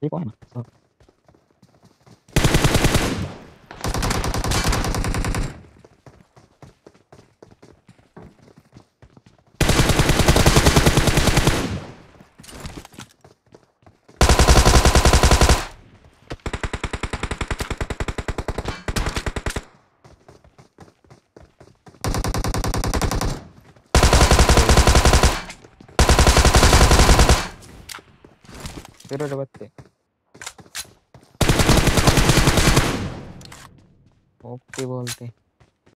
Đi có ai mà sao? Pero lo bate. Okay बोलते